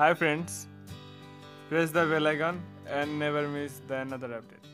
Hi friends, press the bell icon and never miss the another update.